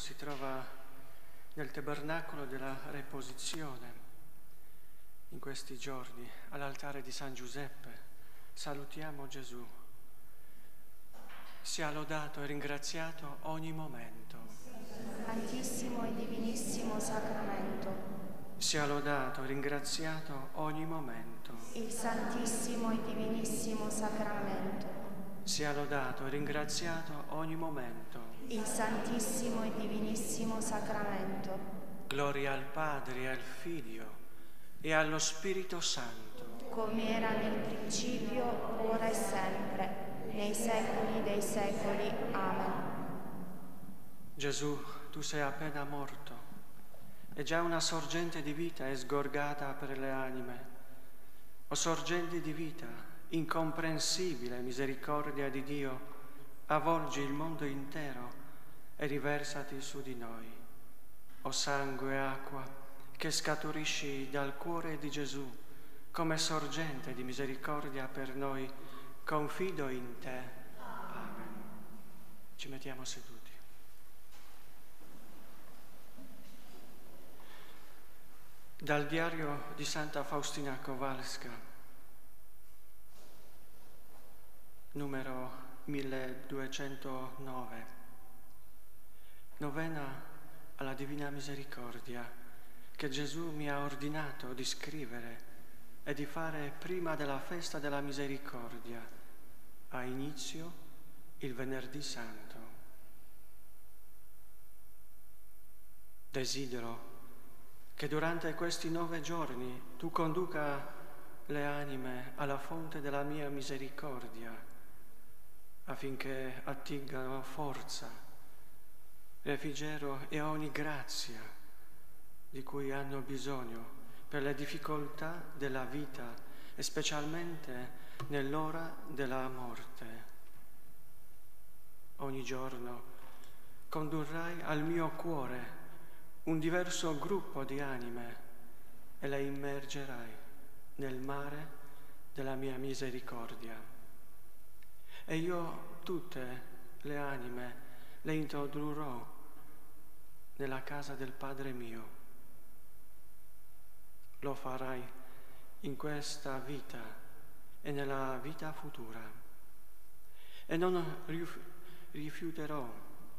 si trova nel tabernacolo della reposizione in questi giorni all'altare di San Giuseppe. Salutiamo Gesù. Sia lodato e ringraziato ogni momento. Santissimo e divinissimo sacramento, Sia lodato e ringraziato ogni momento. il Santissimo e divinissimo sacramento, Sia lodato e ringraziato ogni momento. Il Santissimo e divinissimo sacramento, Gloria al Padre al Figlio e allo Spirito Santo. come era nel principio, ora e sempre, nei secoli dei secoli. Amen. Gesù, tu sei appena morto e già una sorgente di vita è sgorgata per le anime. O sorgente di vita, incomprensibile misericordia di Dio, avvolgi il mondo intero e riversati su di noi. O sangue e acqua che scaturisci dal cuore di Gesù come sorgente di misericordia per noi, confido in te. Amen. Ci mettiamo seduti. Dal diario di Santa Faustina Kowalska, numero 1209, novena alla Divina Misericordia che Gesù mi ha ordinato di scrivere e di fare prima della festa della misericordia, a inizio il venerdì santo. Desidero che durante questi nove giorni tu conduca le anime alla fonte della mia misericordia, affinché attingano forza, refrigero e ogni grazia di cui hanno bisogno per le difficoltà della vita e specialmente nell'ora della morte. Ogni giorno condurrai al mio cuore un diverso gruppo di anime e le immergerai nel mare della mia misericordia. E io tutte le anime le introdurrò nella casa del Padre mio. Lo farai in questa vita e nella vita futura. E non rifi- rifiuterò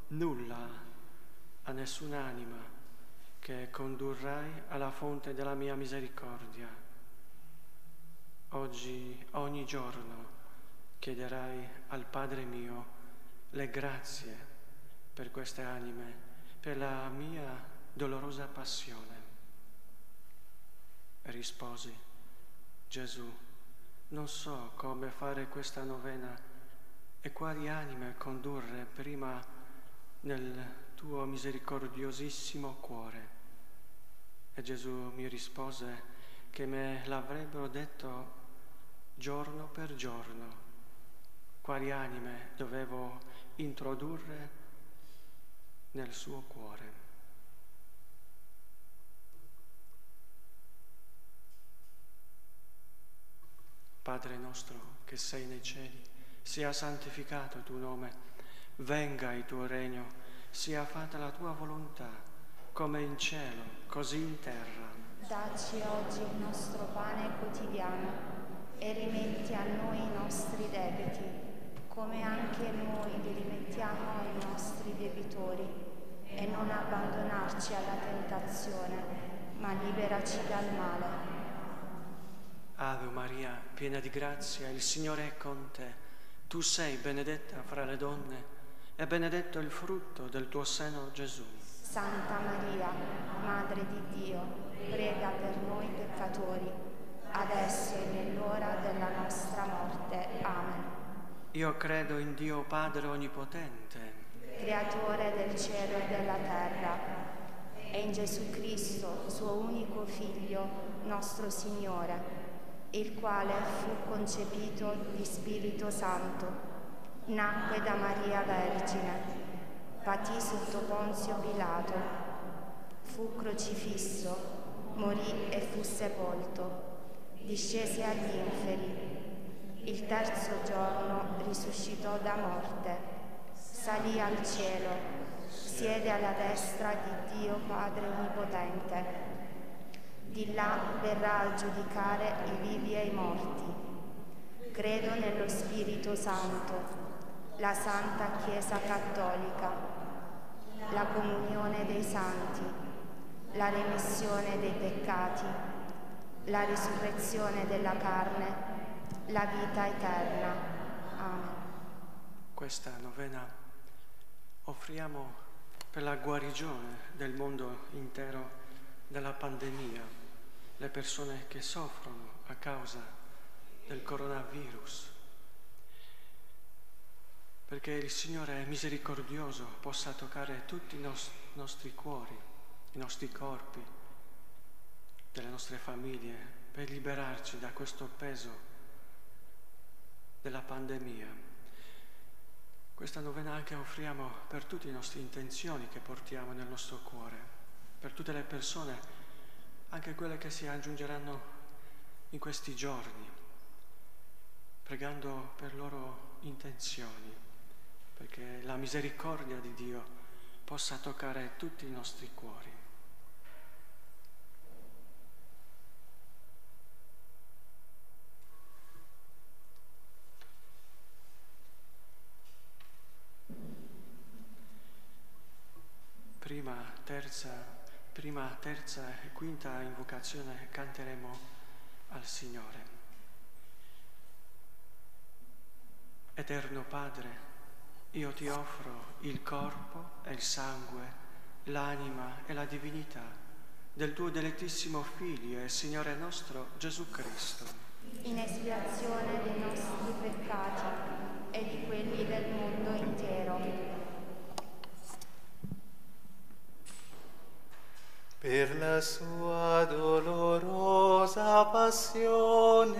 nulla a nessun'anima che condurrai alla fonte della mia misericordia. Oggi, ogni giorno, chiederai al Padre mio le grazie per queste anime, per la mia dolorosa passione. Risposi, Gesù, non so come fare questa novena e quali anime condurre prima nel tuo misericordiosissimo cuore. E Gesù mi rispose che me l'avrebbero detto giorno per giorno, quali anime dovevo introdurre nel suo cuore. Padre nostro che sei nei cieli, sia santificato il tuo nome, venga il tuo regno sia fatta la tua volontà, come in cielo, così in terra. Dacci oggi il nostro pane quotidiano e rimetti a noi i nostri debiti, come anche noi li rimettiamo ai nostri debitori. E non abbandonarci alla tentazione, ma liberaci dal male. Ave Maria, piena di grazia, il Signore è con te. Tu sei benedetta fra le donne e benedetto il frutto del tuo seno, Gesù. Santa Maria, Madre di Dio, prega per noi peccatori, adesso e nell'ora della nostra morte. Amen. Io credo in Dio Padre Onnipotente, Creatore del cielo e della terra, e in Gesù Cristo, suo unico Figlio, nostro Signore, il quale fu concepito di Spirito Santo, nacque da Maria Vergine, patì sotto Ponzio Pilato, fu crocifisso, morì e fu sepolto, discese agli inferi, il terzo giorno risuscitò da morte, salì al cielo, siede alla destra di Dio Padre Onnipotente. Di là verrà a giudicare i vivi e i morti. Credo nello Spirito Santo, la Santa Chiesa Cattolica, la comunione dei santi, la remissione dei peccati, la risurrezione della carne, la vita eterna. Amen. Questa novena offriamo per la guarigione del mondo intero dalla pandemia, le persone che soffrono a causa del coronavirus, perché il Signore misericordioso possa toccare tutti i nos- nostri cuori, i nostri corpi, delle nostre famiglie, per liberarci da questo peso della pandemia. Questa novena anche offriamo per tutte le nostre intenzioni che portiamo nel nostro cuore, per tutte le persone, anche quelle che si aggiungeranno in questi giorni, pregando per loro intenzioni, perché la misericordia di Dio possa toccare tutti i nostri cuori. Prima, terza, prima, terza e quinta invocazione canteremo al Signore. Eterno Padre, io ti offro il corpo e il sangue, l'anima e la divinità del tuo deletissimo Figlio e Signore nostro Gesù Cristo. in espiazione dei nostri peccati e di quelli del mondo intero. Per la sua dolorosa passione,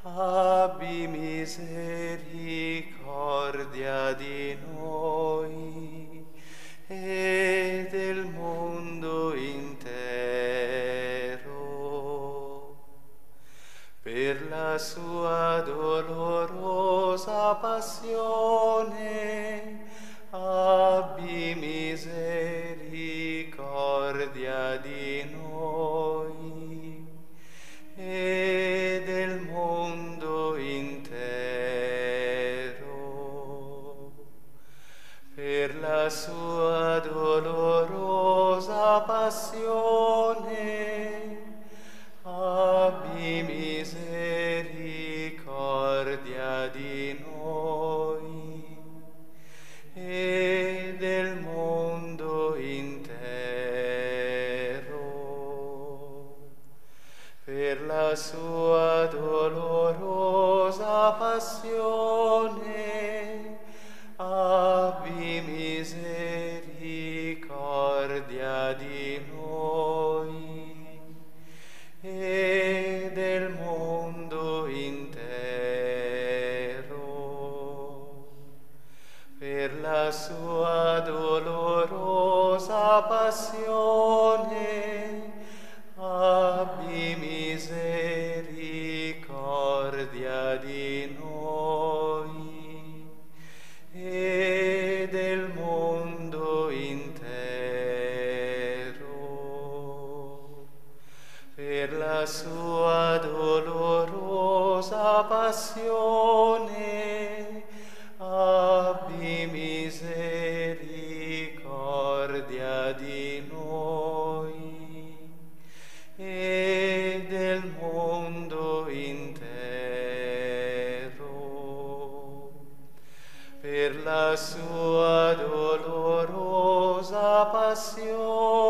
abbi misericordia di noi e del mondo intero. Per la sua dolorosa passione, abbi misericordia di noi e del mondo intero. Per la sua dolorosa passione, Sua dolorosa passione, abbi misericordia di noi e del mondo intero. Per la sua dolorosa passione, passione, abbi misericordia di noi e del mondo intero. Per la sua dolorosa passione,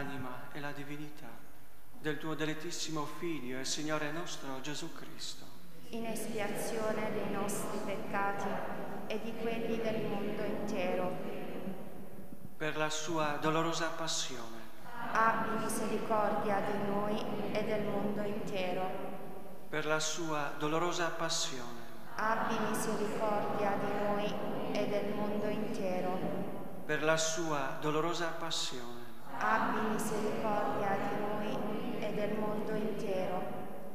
l'anima e la divinità del tuo deletissimo Figlio e Signore nostro Gesù Cristo, in espiazione dei nostri peccati e di quelli del mondo intero. per la sua dolorosa passione, Abbi misericordia di noi e del mondo intero. per la sua dolorosa passione, Abbi misericordia di noi e del mondo intero. per la sua dolorosa passione, Abbi misericordia di noi e del mondo intero.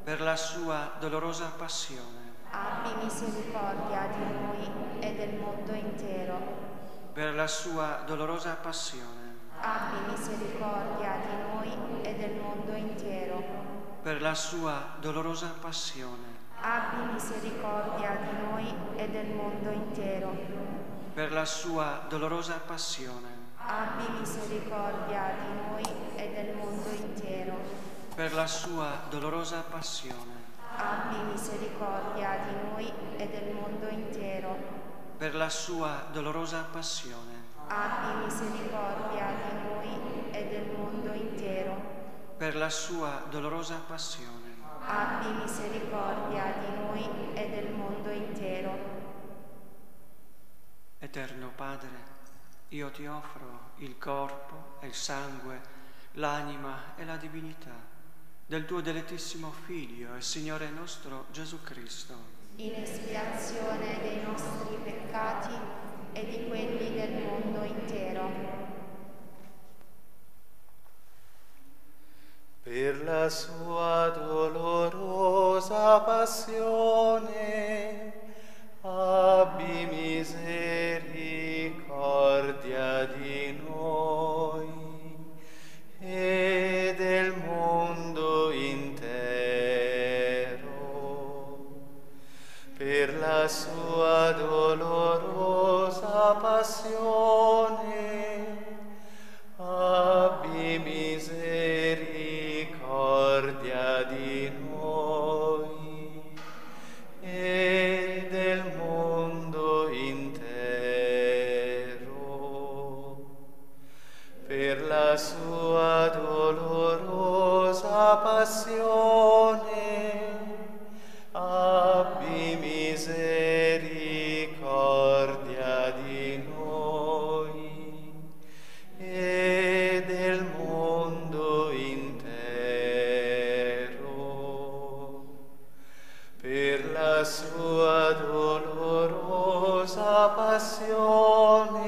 per la sua dolorosa passione, Abbi misericordia di noi e del mondo intero. per la sua dolorosa passione, Abbi misericordia di noi e del mondo intero. per la sua dolorosa passione, Abbi misericordia di noi e del mondo intero. per la sua dolorosa passione, Abbi misericordia di noi e del mondo intero. per la sua dolorosa passione, Abbi misericordia di noi e del mondo intero. per la sua dolorosa passione, Abbi misericordia di noi e del mondo intero. per la sua dolorosa passione, Abbi misericordia di noi e del mondo intero. Eterno Padre, io ti offro il corpo e il sangue, l'anima e la divinità del tuo deletissimo Figlio e Signore nostro Gesù Cristo, in espiazione dei nostri peccati e di quelli del mondo intero. Per la sua dolorosa passione, Sua dolorosa passione, abbi misericordia di noi dolorosa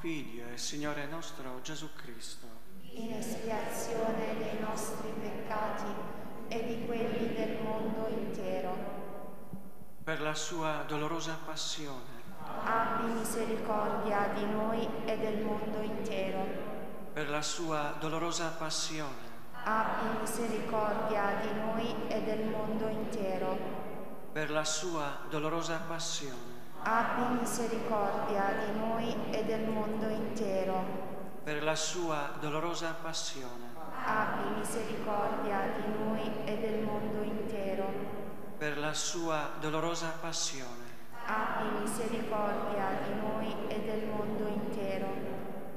Figlio e Signore nostro Gesù Cristo, in espiazione dei nostri peccati e di quelli del mondo intero. per la sua dolorosa passione, Abbi misericordia di noi e del mondo intero. per la sua dolorosa passione, Abbi misericordia di noi e del mondo intero. per la sua dolorosa passione, Abbi misericordia di noi e del mondo intero. per la sua dolorosa passione, Abbi misericordia di noi e del mondo intero. per la sua dolorosa passione, Abbi misericordia di noi e del mondo intero.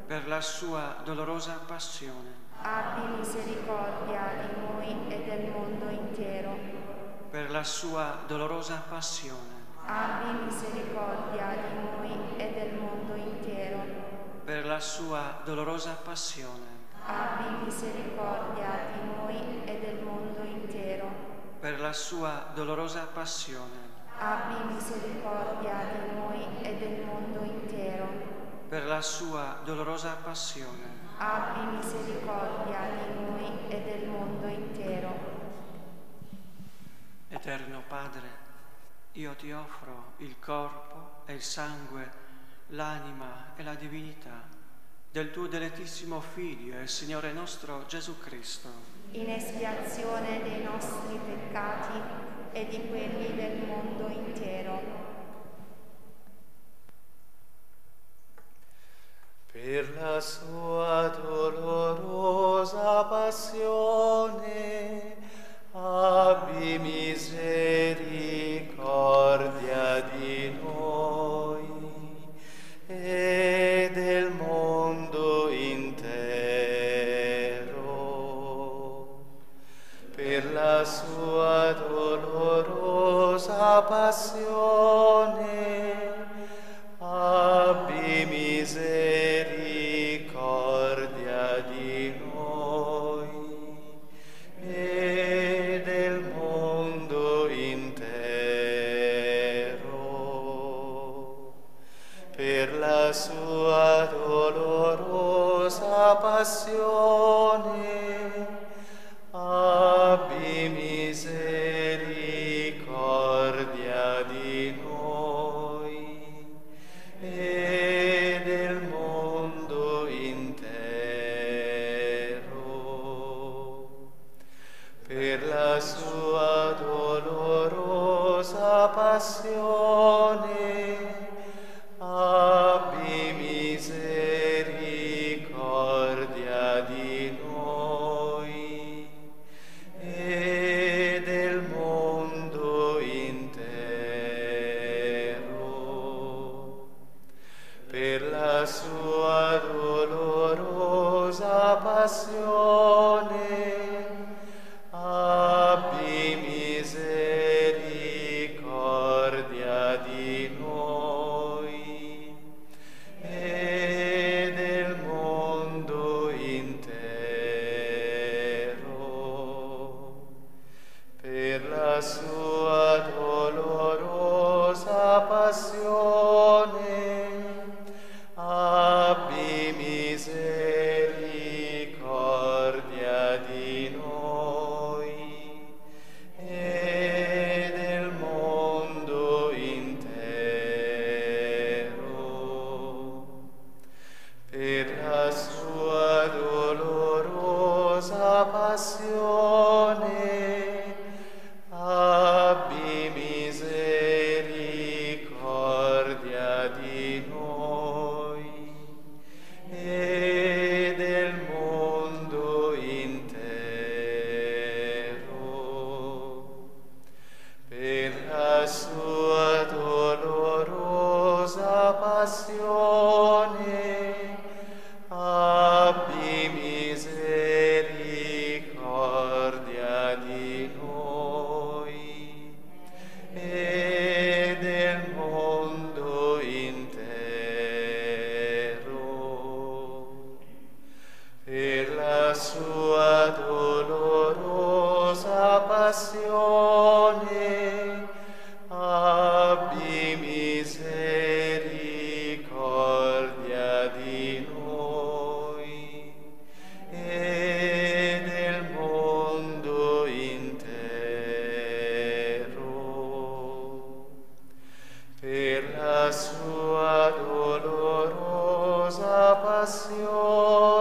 per la sua dolorosa passione, Abbi misericordia di noi e del mondo intero. per la sua dolorosa passione, Abbi misericordia di noi e del mondo intero. per la sua dolorosa passione, Abbi misericordia di noi e del mondo intero. per la sua dolorosa passione, Abbi misericordia di noi e del mondo intero. per la sua dolorosa passione, Abbi misericordia di noi e del mondo intero. Eterno Padre, io ti offro il corpo e il sangue, l'anima e la divinità del tuo deletissimo Figlio e Signore nostro Gesù Cristo, In espiazione dei nostri peccati e di quelli del mondo intero. Per la sua dolorosa passione, abbi misericordia dolorosa passione, abbi misericordia di noi e del mondo intero. Per la sua dolorosa passione, dolorosa passione. sua dolorosa passione.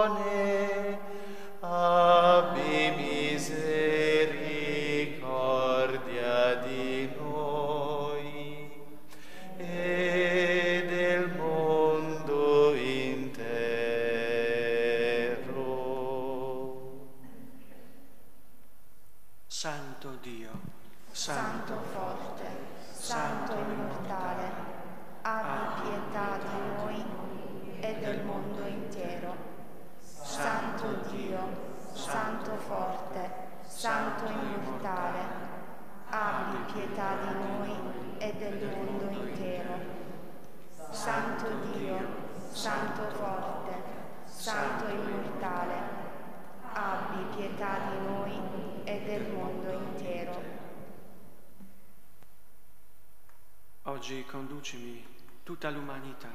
Oggi conducimi tutta l'umanità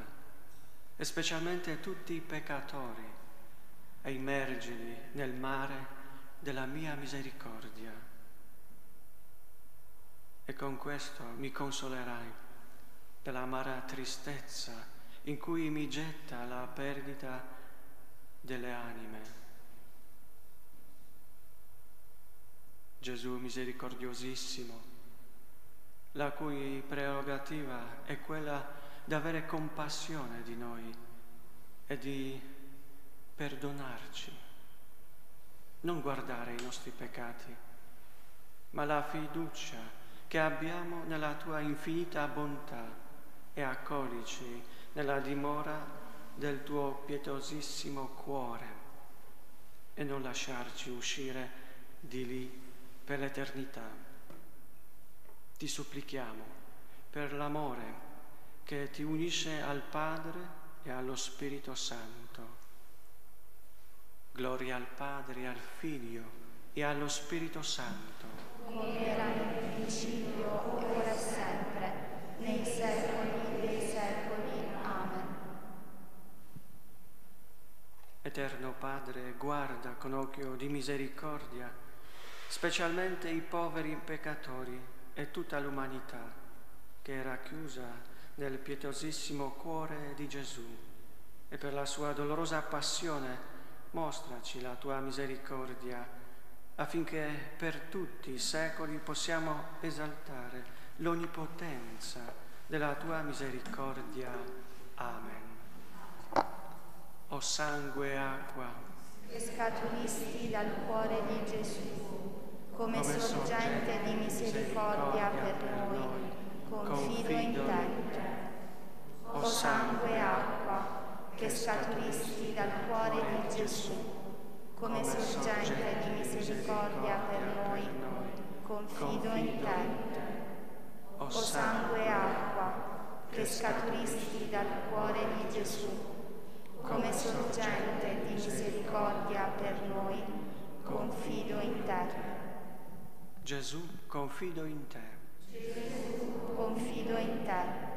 e specialmente tutti i peccatori a immergili nel mare della mia misericordia. E con questo mi consolerai dell'amara tristezza in cui mi getta la perdita delle anime. Gesù misericordiosissimo, la cui prerogativa è quella di avere compassione di noi e di perdonarci, non guardare i nostri peccati, ma la fiducia che abbiamo nella tua infinita bontà e accoglici nella dimora del tuo pietosissimo cuore e non lasciarci uscire di lì per l'eternità ti supplichiamo per l'amore che ti unisce al Padre e allo Spirito Santo. Gloria al Padre, e al Figlio e allo Spirito Santo. Come era nel principio e ora sempre, nei secoli dei secoli. Amen. Eterno Padre, guarda con occhio di misericordia, specialmente i poveri peccatori e tutta l'umanità che è racchiusa nel pietosissimo cuore di Gesù e per la sua dolorosa passione mostraci la tua misericordia affinché per tutti i secoli possiamo esaltare l'onnipotenza della tua misericordia. Amen. O sangue e acqua, che scaturisti dal cuore di Gesù come sorgente di misericordia per noi, confido in te. O sangue e acqua, che scaturisti dal cuore di Gesù, come sorgente di misericordia per noi, confido in te. O sangue e acqua, che scaturisti dal cuore di Gesù, come sorgente di misericordia per noi, confido in te. Gesù, confido in te. Gesù, confido in te.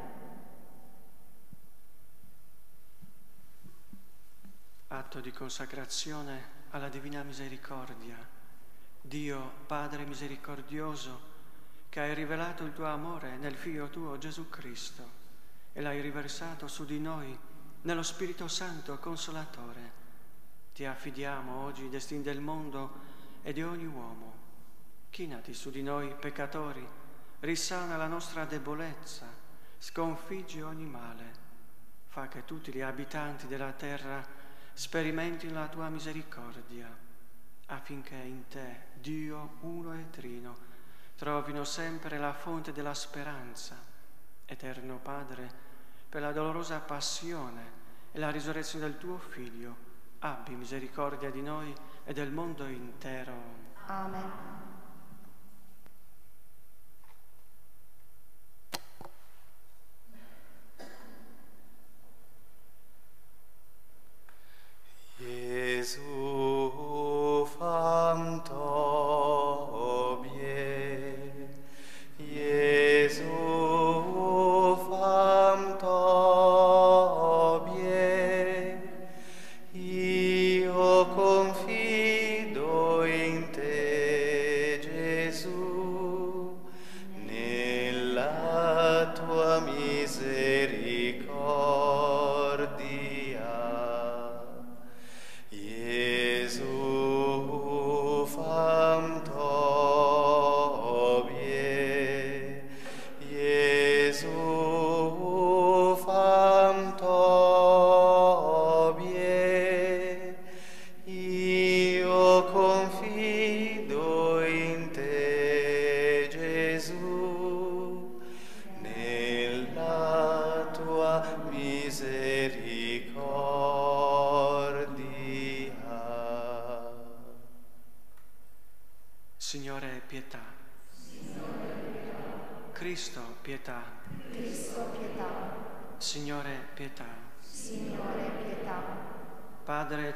Atto di consacrazione alla Divina Misericordia. Dio, Padre misericordioso, che hai rivelato il tuo amore nel Figlio tuo Gesù Cristo e l'hai riversato su di noi nello Spirito Santo Consolatore. Ti affidiamo oggi i destini del mondo e di ogni uomo. Chinati su di noi, peccatori, risana la nostra debolezza, sconfiggi ogni male. Fa che tutti gli abitanti della terra sperimentino la tua misericordia, affinché in te, Dio uno e trino, trovino sempre la fonte della speranza. Eterno Padre, per la dolorosa passione e la risurrezione del tuo Figlio, abbi misericordia di noi e del mondo intero. Amen.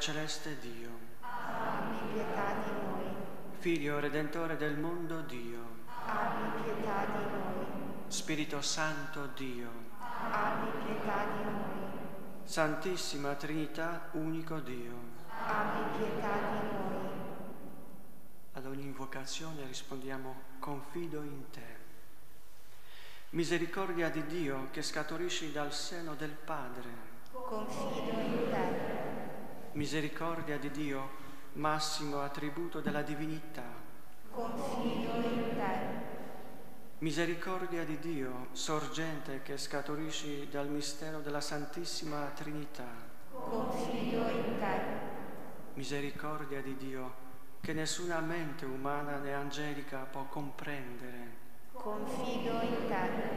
Celeste Dio, abbi pietà di noi. Figlio Redentore del mondo Dio, abbi pietà di noi. Spirito Santo Dio, abbi pietà di noi. Santissima Trinità, unico Dio, abbi pietà di noi. Invocazione rispondiamo confido in te. Misericordia di Dio che scaturisci dal seno del Padre. Confido in te misericordia di Dio, massimo attributo della divinità. Confido in te. Misericordia di Dio, sorgente che scaturisci dal mistero della Santissima Trinità. Confido in te. Misericordia di Dio, che nessuna mente umana né angelica può comprendere. Confido in te.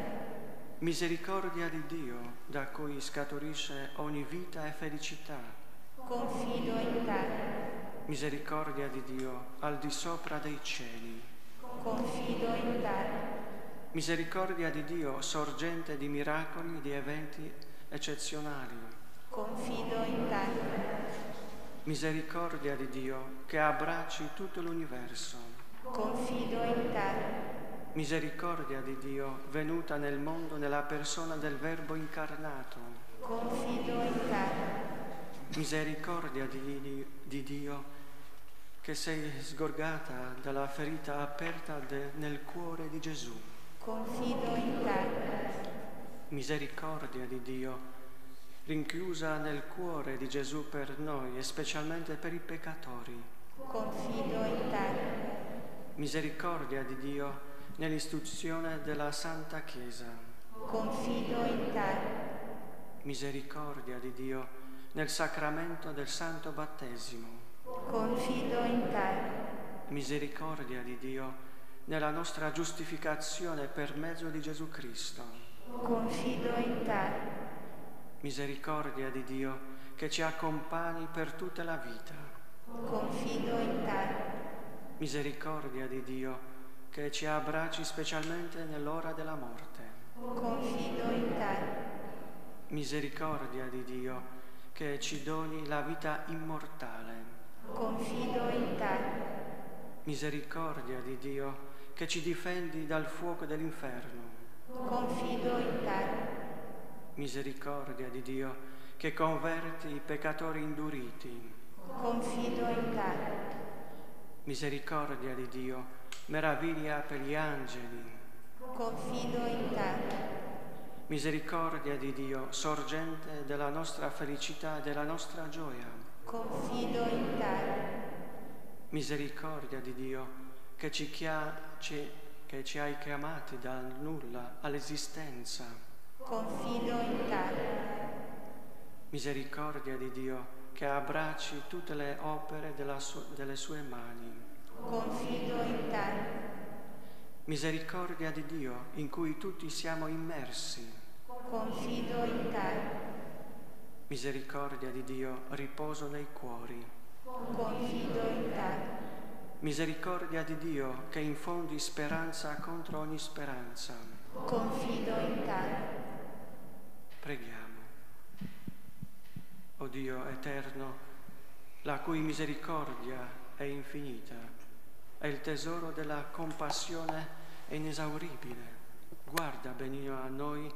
Misericordia di Dio, da cui scaturisce ogni vita e felicità confido in te. Misericordia di Dio al di sopra dei cieli. Confido in te. Misericordia di Dio, sorgente di miracoli, di eventi eccezionali. Confido in te. Misericordia di Dio, che abbracci tutto l'universo. Confido in te. Misericordia di Dio, venuta nel mondo nella persona del Verbo incarnato. Confido in te misericordia di, di, di Dio che sei sgorgata dalla ferita aperta de, nel cuore di Gesù. Confido in te. Misericordia di Dio, rinchiusa nel cuore di Gesù per noi e specialmente per i peccatori. Confido in te. Misericordia di Dio nell'istruzione della Santa Chiesa. Confido in te. Misericordia di Dio nel sacramento del santo battesimo. Confido in te. Misericordia di Dio nella nostra giustificazione per mezzo di Gesù Cristo. Confido in te. Misericordia di Dio che ci accompagni per tutta la vita. Confido in te. Misericordia di Dio che ci abbracci specialmente nell'ora della morte. Confido in te. Misericordia di Dio che ci doni la vita immortale. Confido in te. Misericordia di Dio che ci difendi dal fuoco dell'inferno. Confido in te. Misericordia di Dio che converti i peccatori induriti. Confido in te. Misericordia di Dio, meraviglia per gli angeli. Confido in te. Misericordia di Dio, sorgente della nostra felicità e della nostra gioia. Confido in te. Misericordia di Dio, che ci, chia- ci- che ci hai chiamati dal nulla all'esistenza. Confido in te. Misericordia di Dio, che abbracci tutte le opere su- delle sue mani. Confido in te. Misericordia di Dio, in cui tutti siamo immersi. Confido in te. Misericordia di Dio, riposo nei cuori. Confido in te. Misericordia di Dio, che infondi speranza contro ogni speranza. Confido in te. Preghiamo. O Dio eterno, la cui misericordia è infinita, è il tesoro della compassione inesauribile. Guarda benigno a noi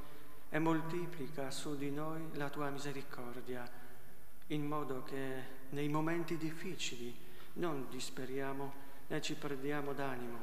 e moltiplica su di noi la tua misericordia, in modo che nei momenti difficili non disperiamo né ci perdiamo d'animo,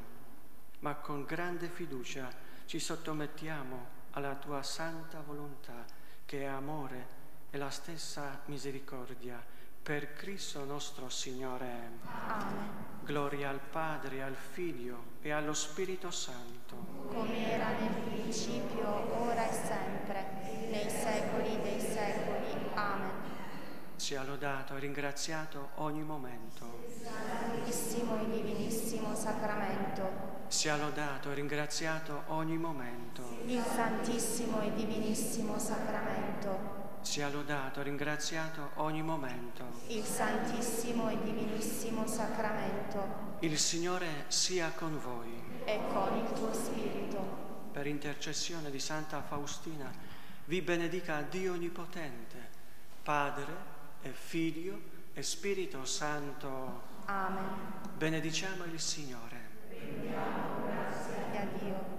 ma con grande fiducia ci sottomettiamo alla tua santa volontà, che è amore e la stessa misericordia. Per Cristo nostro Signore. Amen. Gloria al Padre, al Figlio e allo Spirito Santo. Come era nel principio, ora e sempre, nei secoli dei secoli. Amen. Sia lodato e ringraziato ogni momento. Santissimo e divinissimo sacramento. Sia lodato e ringraziato ogni momento. Il Santissimo e divinissimo sacramento. Sia lodato e ringraziato ogni momento. Il Santissimo e divinissimo sacramento. Il Signore sia con voi. E con il tuo spirito. Per intercessione di Santa Faustina vi benedica Dio Onnipotente, Padre e Figlio e Spirito Santo. Amen. Benediciamo il Signore. Rendiamo grazie a Dio.